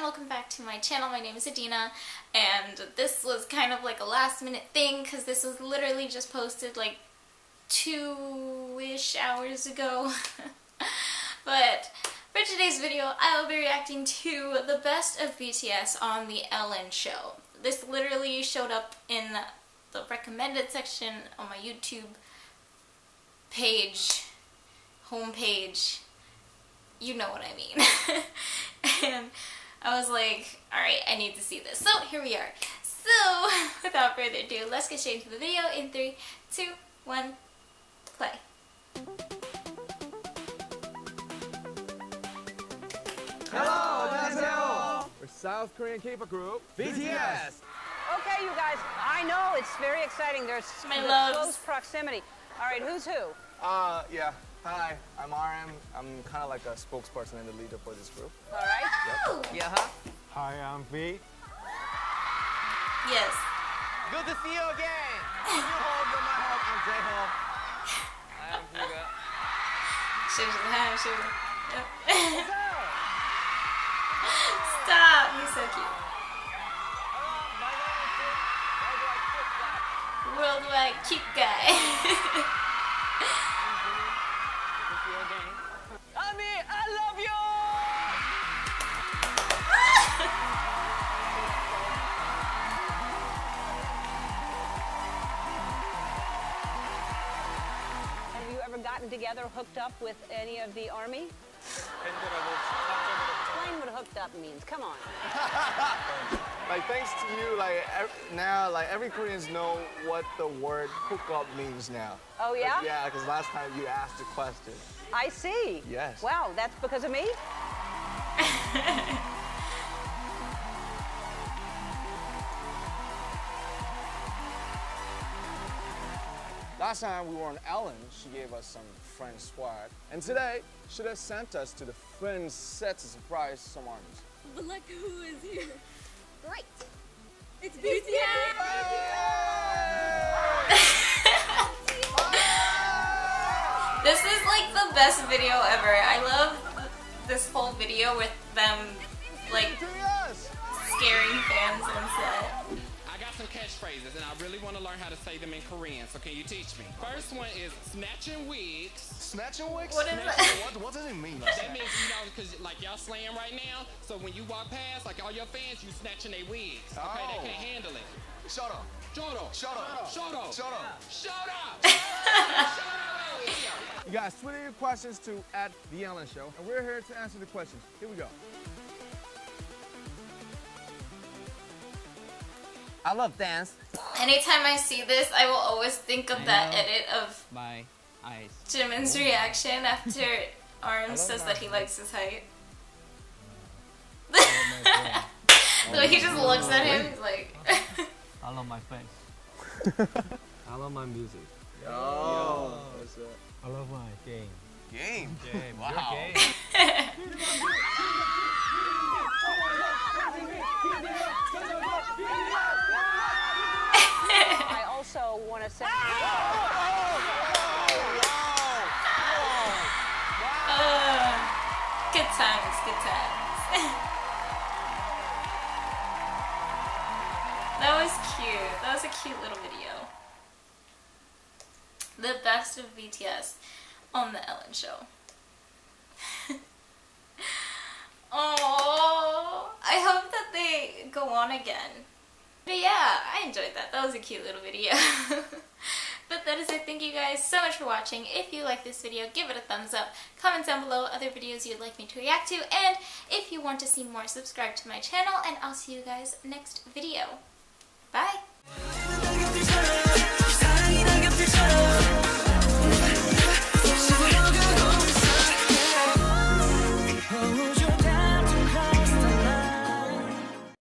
and welcome back to my channel. My name is Adina and this was kind of like a last minute thing because this was literally just posted like two-ish hours ago. but for today's video I will be reacting to the best of BTS on the Ellen show. This literally showed up in the recommended section on my YouTube page, homepage, you know what I mean. and I was like, alright, I need to see this. So here we are. So without further ado, let's get straight into the video in three, two, one, play. Hello, 안녕하세요. We're South Korean K-pop group BTS. Okay, you guys, I know it's very exciting. There's My the loves. close proximity. All right, who's who? Uh, yeah. Hi, I'm RM. I'm kind of like a spokesperson and the leader for this group. All right. Yeah, huh? Hi, I'm V. Yes. Good to see you again. you my home. I'm. I'm Suga. Sugar, sugar. Yep. Stop. He's so cute. Worldwide cute guy. Ami, I gotten together, hooked up with any of the army? Explain what hooked up means. Come on. Like thanks to you, like ev- now, like every Koreans know what the word hook up means now. Oh, yeah? Like, yeah, because last time you asked the question. I see. Yes. Wow, that's because of me? Last time we were on Ellen, she gave us some French swag. And today, she has sent us to the French set to surprise some artists. But look who is here. Great. It's BTS! This is like the best video ever. I love this whole video with them like Yes! scaring fans on set. I catchphrases and I really want to learn how to say them in Korean, so can you teach me? First one is snatching wigs. Snatching wigs? What is that? What, what does it mean? That means, you know, because like y'all slaying right now, so when you walk past, like all your fans, you snatching their wigs. Okay, Oh. they can't handle it. Shut up. Shut up. Shut up. Shut up. Shut up. Shut up. Shut up. You guys tweet your questions to at The Ellen Show, and we're here to answer the questions. Here we go. I love dance. Anytime I see this, I will always think of I that edit of My eyes. Jimin's reaction after RM says that he brain. likes his height. I So he just looks at him he's like I love my face. I love my music. Oh, what's that? I love my game. Game. Game. Wow. I want to say. uh, good times, good times. that was cute. That was a cute little video. The best of BTS on the Ellen show. Oh, I hope that they go on again yeah, I enjoyed that. That was a cute little video. but that is it. Thank you guys so much for watching. If you like this video, give it a thumbs up. Comment down below other videos you'd like me to react to. And if you want to see more, subscribe to my channel. And I'll see you guys next video. Bye!